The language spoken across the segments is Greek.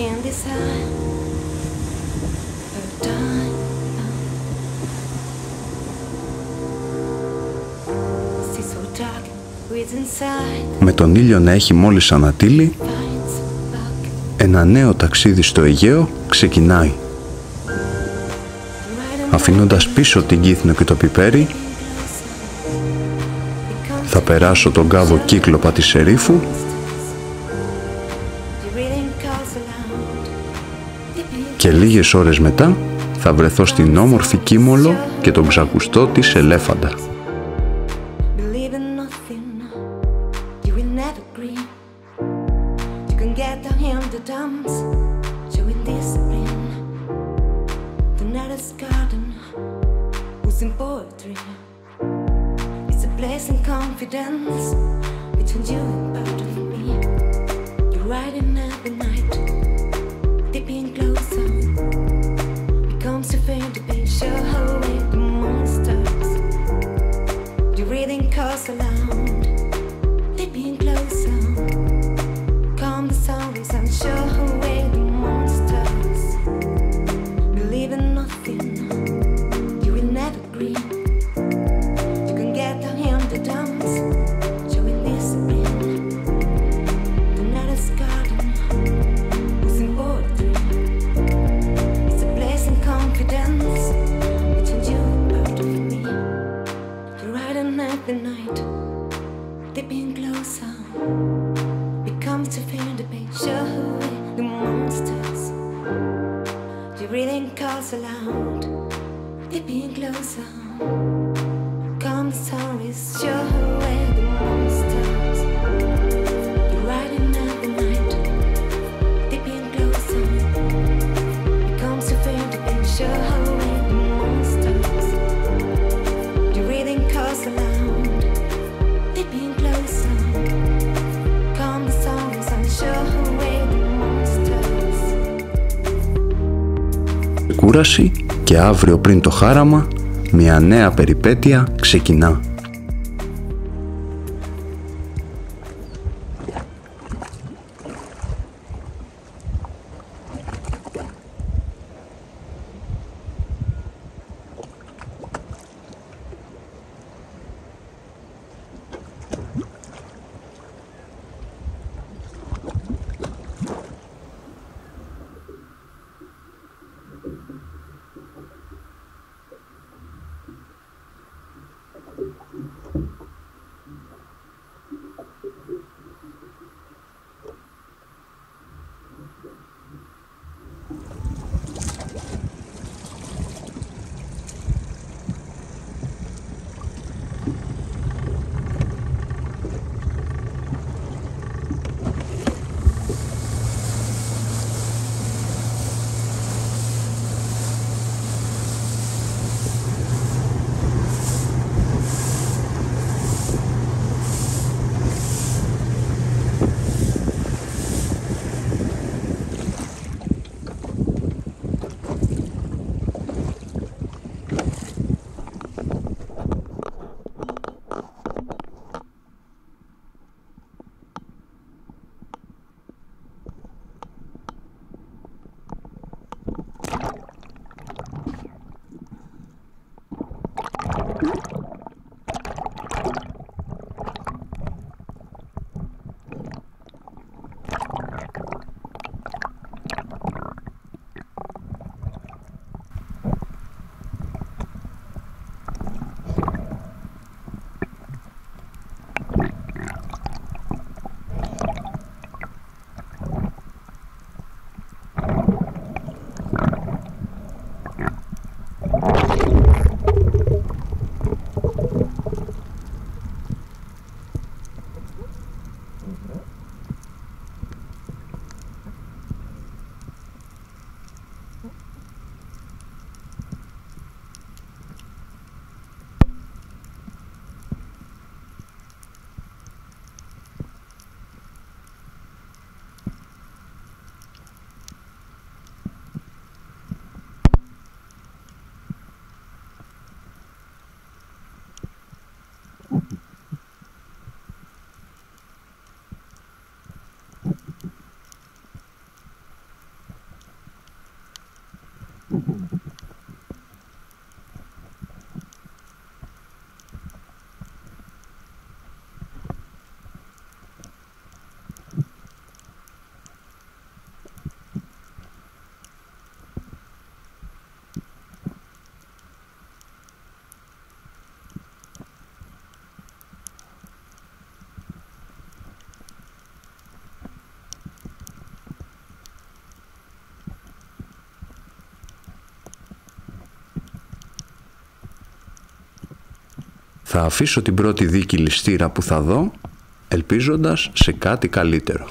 can't decide. Her time. See so dark with inside. Με τον ήλιο να έχει μόλις ανατείλει, Finds luck. ένα νέο ταξίδι στο Αιγαίο ξεκινάει. Right Αφήνοντας πίσω την Κύθνο και το πιπέρι, θα περάσω τον κάβο κύκλοπα της Σερίφου και λίγες ώρες μετά θα βρεθώ στην όμορφη Κίμολο και τον ξακουστό της Ελέφαντα. for. Dipping closer. Becomes to feel the away the monsters. You're reading calls aloud, dipping closer. Come the stories, show Κούραση και αύριο πριν το χάραμα μια νέα περιπέτεια ξεκινά. Θα αφήσω την πρώτη δίκη ληστήρα που θα δω, ελπίζοντας σε κάτι καλύτερο.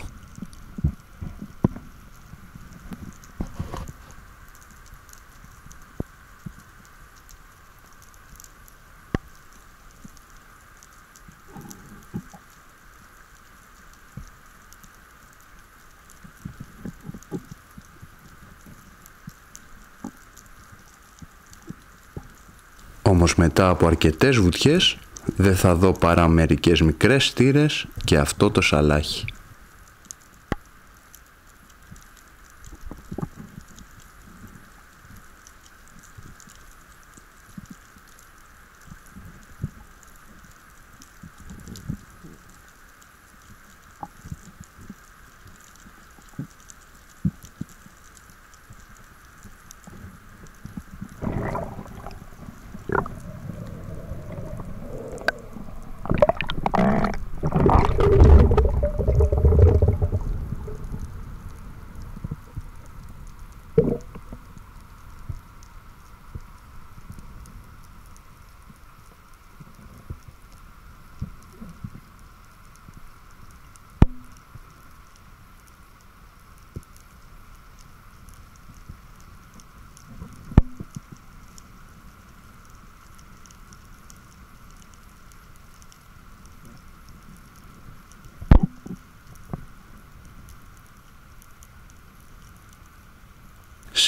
Όμως μετά από αρκετές βουτιές δεν θα δω παρά μερικές μικρές στήρες και αυτό το σαλάχι.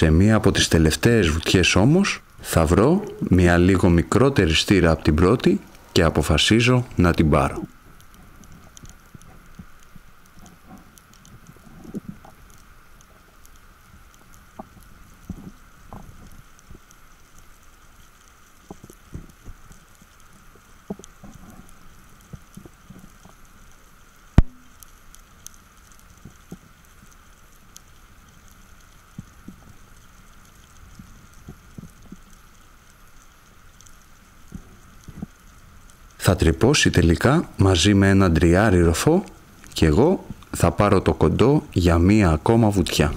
Σε μία από τις τελευταίες βουτιές όμως θα βρω μία λίγο μικρότερη στήρα από την πρώτη και αποφασίζω να την πάρω. Θα τρυπώσει τελικά μαζί με ένα τριάρι ροφό και εγώ θα πάρω το κοντό για μία ακόμα βουτιά.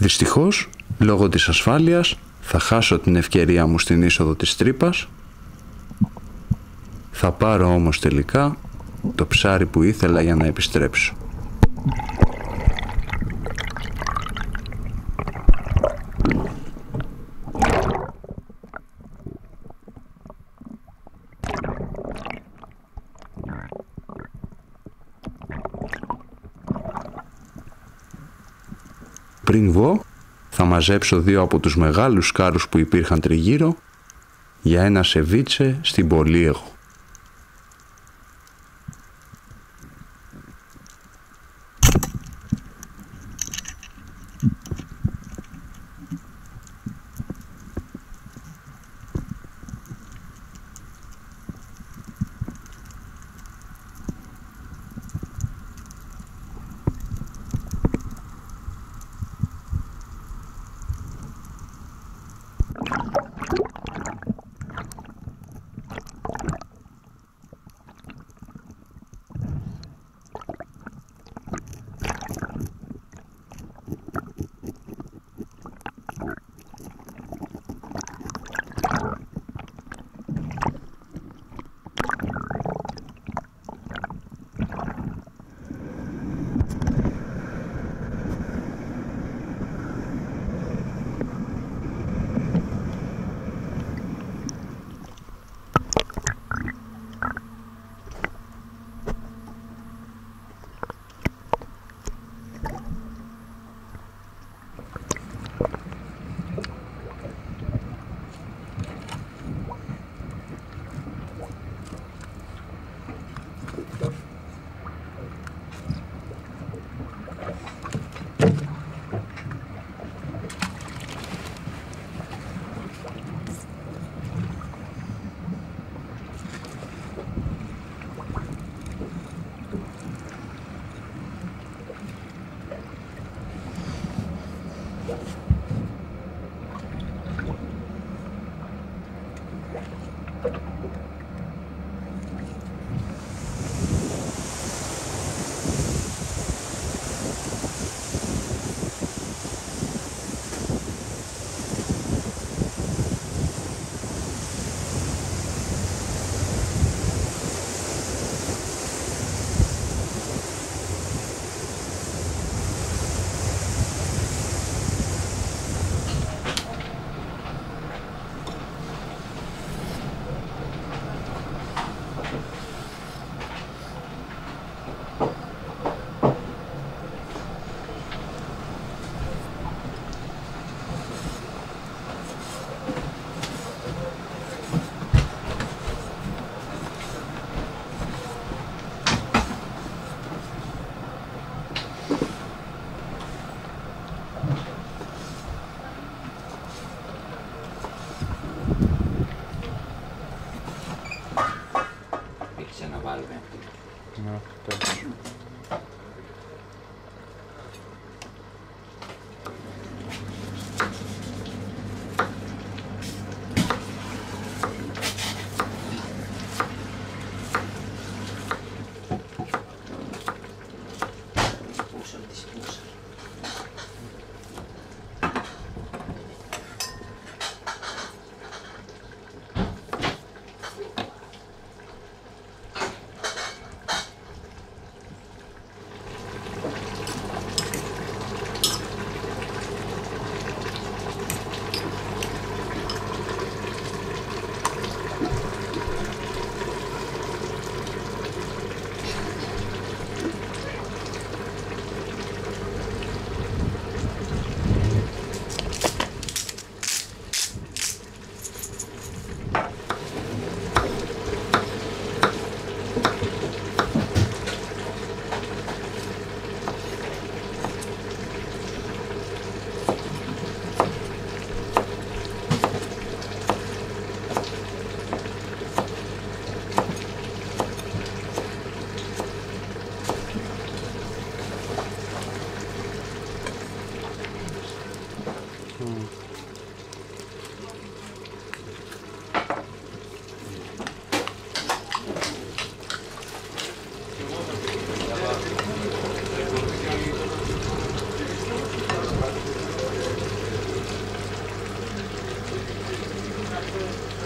Δυστυχώς, λόγω της ασφάλειας, θα χάσω την ευκαιρία μου στην είσοδο της τρύπας. Θα πάρω όμως τελικά το ψάρι που ήθελα για να επιστρέψω. Πριν βγω, θα μαζέψω δύο από τους μεγάλους σκάρους που υπήρχαν τριγύρω για ένα σεβίτσε στην Πολύεγο.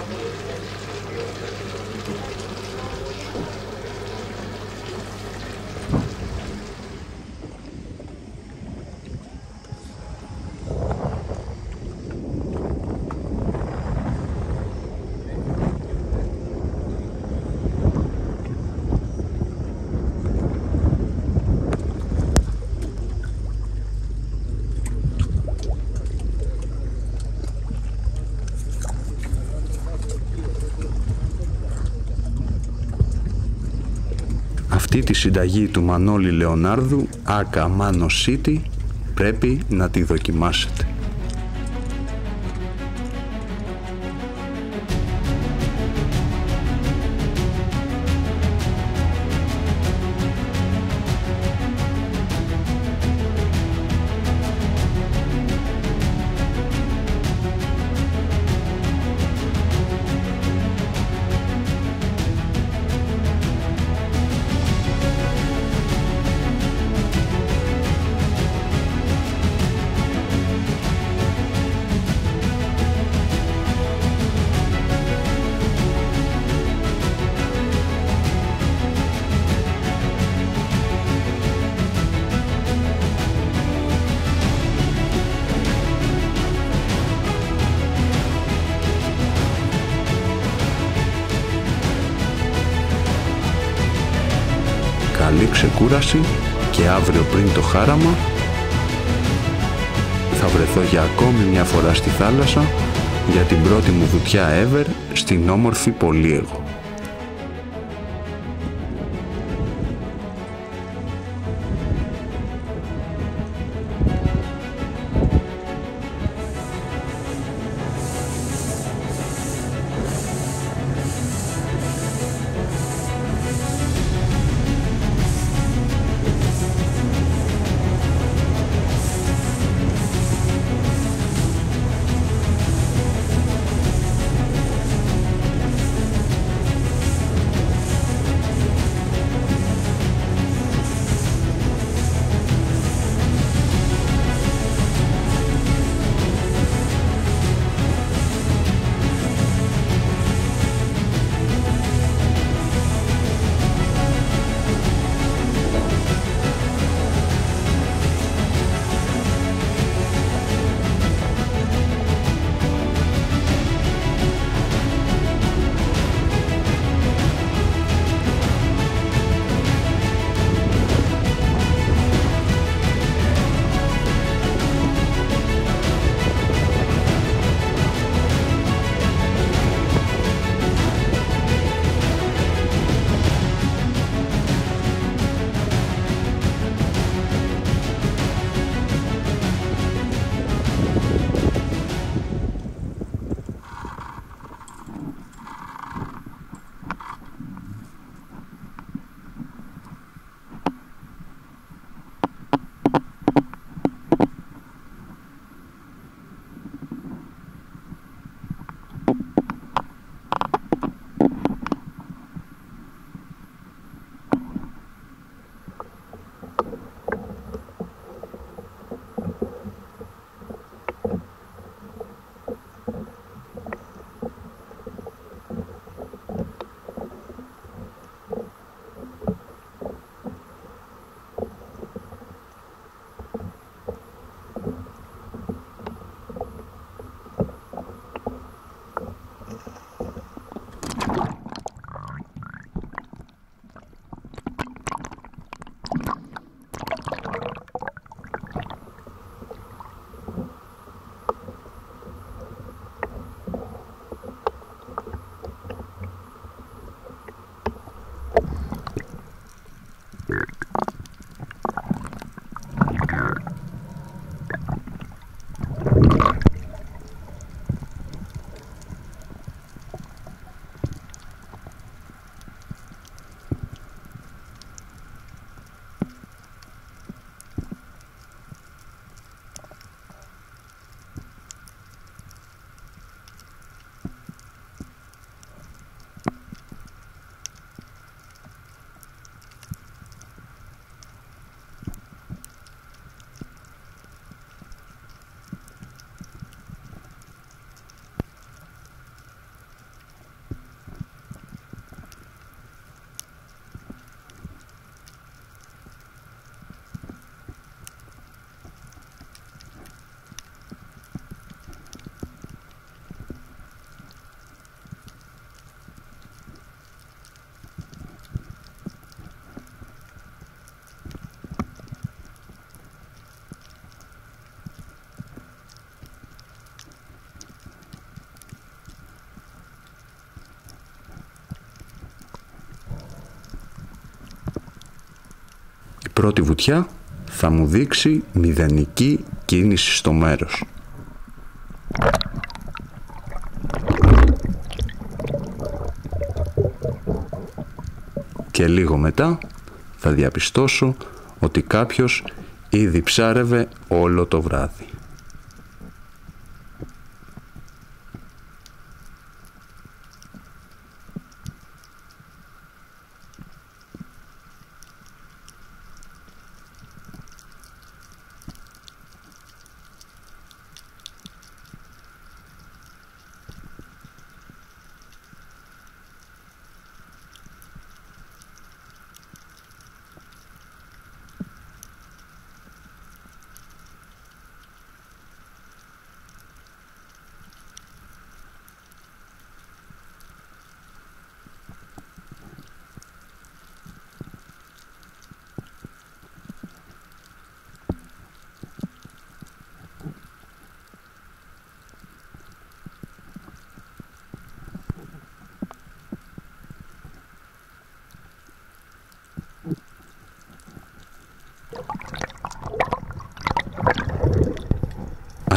Thank you. Αυτή τη συνταγή του Μανώλη Λεωνάρδου, Άκα Μάνος City, πρέπει να τη δοκιμάσετε. Καλή ξεκούραση και αύριο πριν το χάραμα θα βρεθώ για ακόμη μια φορά στη θάλασσα για την πρώτη μου βουτιά ever στην όμορφη Πολύεγο. Πρώτη βουτιά θα μου δείξει μηδενική κίνηση στο μέρος. Και λίγο μετά θα διαπιστώσω ότι κάποιος ήδη ψάρευε όλο το βράδυ.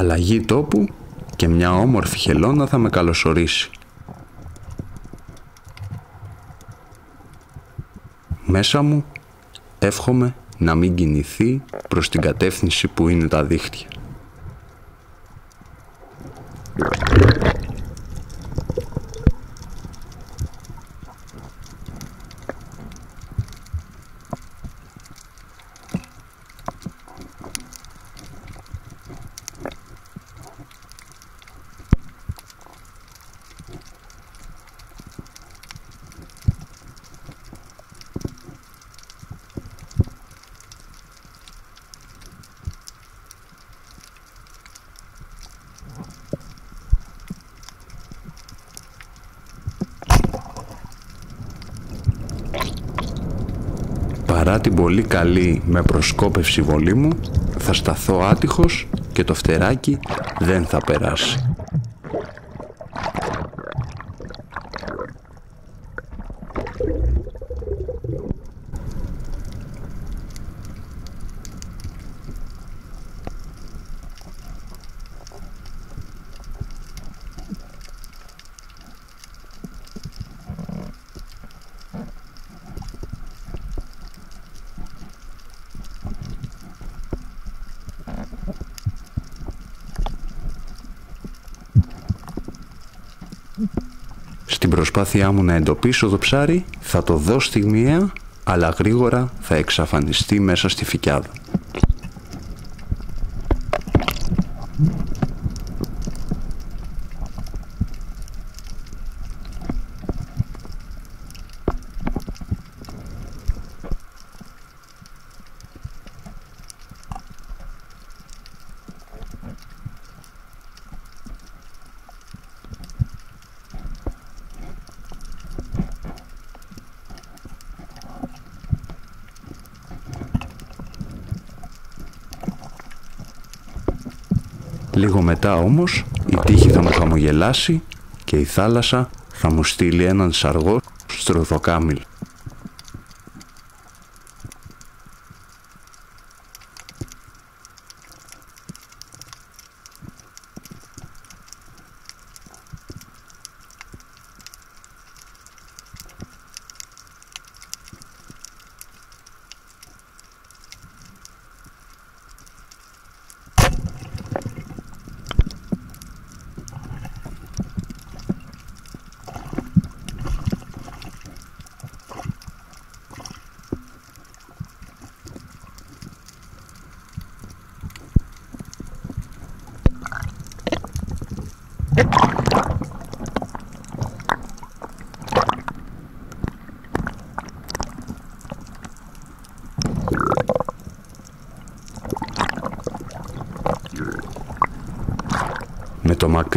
Αλλαγή τόπου και μια όμορφη χελώνα θα με καλωσορίσει. Μέσα μου εύχομαι να μην κινηθεί προς την κατεύθυνση που είναι τα δίχτυα. Παρά την πολύ καλή με προσκόπευση βολή μου, θα σταθώ άτυχος και το φτεράκι δεν θα περάσει. Στην προσπάθειά μου να εντοπίσω το ψάρι θα το δω στιγμιαία αλλά γρήγορα θα εξαφανιστεί μέσα στη φυκιάδα. Λίγο μετά όμως η τύχη θα μου χαμογελάσει και η θάλασσα θα μου στείλει έναν σαργό στροδοκάμιλ.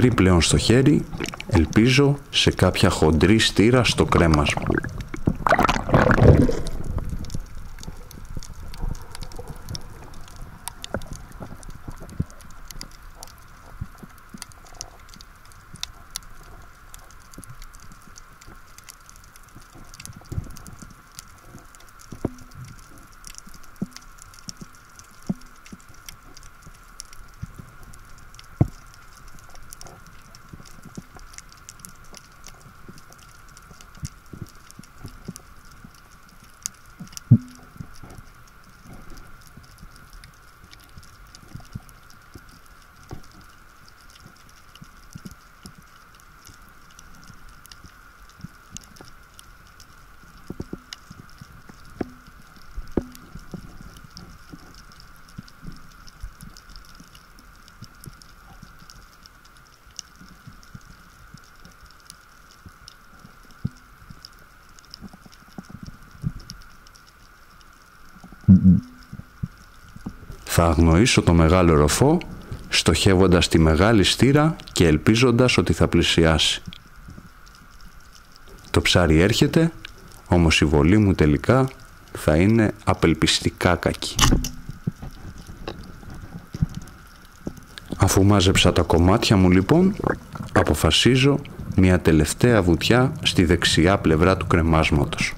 Με το μακρύ πλέον στο χέρι, ελπίζω σε κάποια χοντρή στήρα στο κρέμας μου. Θα αγνοήσω το μεγάλο ροφό, στοχεύοντας τη μεγάλη στήρα και ελπίζοντας ότι θα πλησιάσει. Το ψάρι έρχεται, όμως η βολή μου τελικά θα είναι απελπιστικά κακή. Αφού μάζεψα τα κομμάτια μου λοιπόν, αποφασίζω μια τελευταία βουτιά στη δεξιά πλευρά του κρεμάσματος.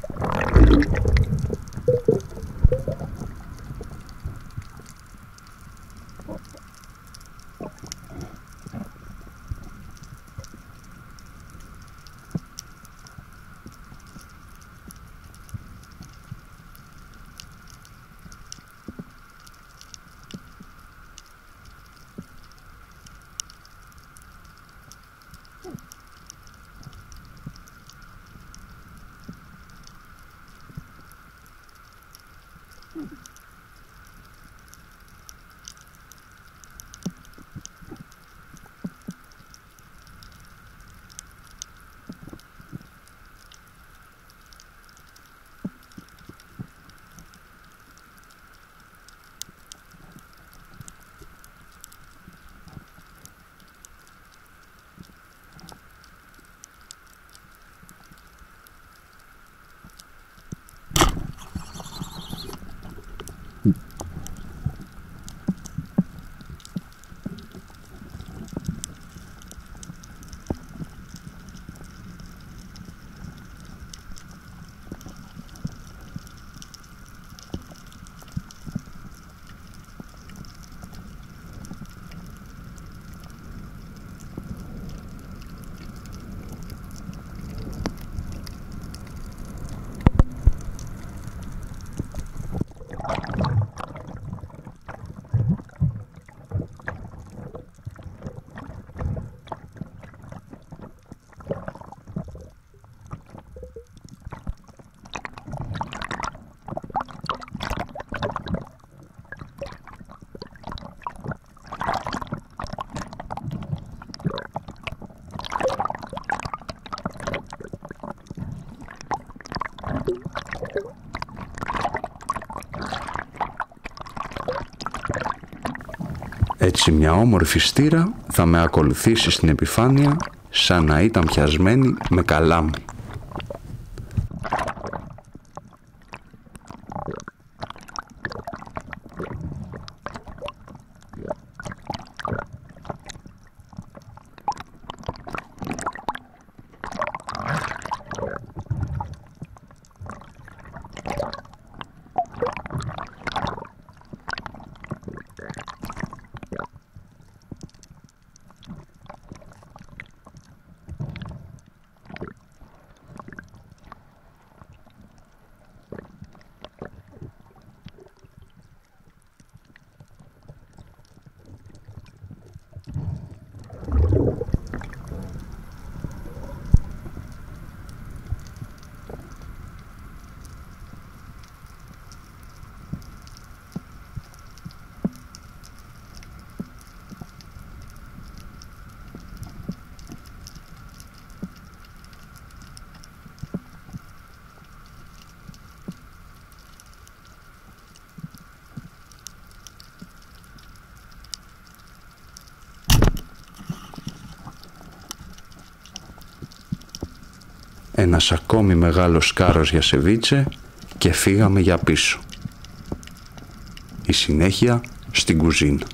Έτσι μια όμορφη στήρα θα με ακολουθήσει στην επιφάνεια σαν να ήταν πιασμένη με καλάμι. Ένας ακόμη μεγάλος κάρος για σεβίτσε και φύγαμε για πίσω. Η συνέχεια στην κουζίνα.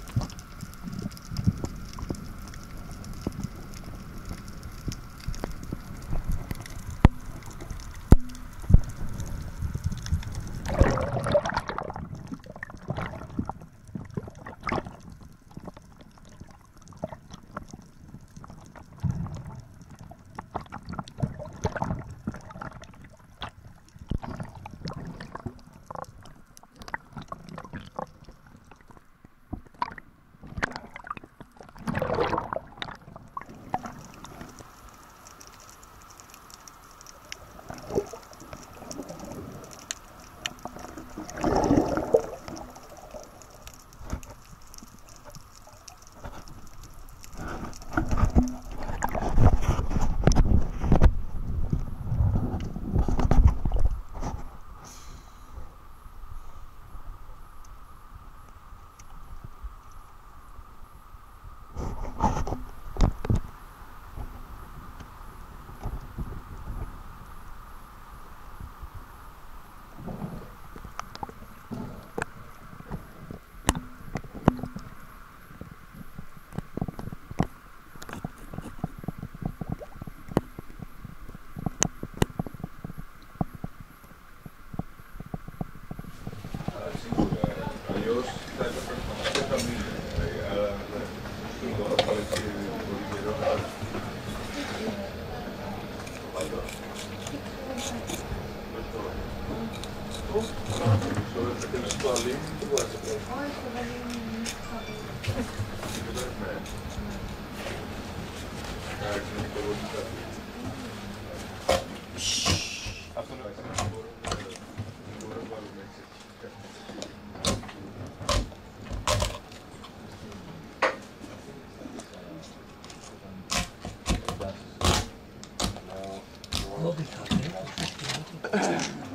ですよね。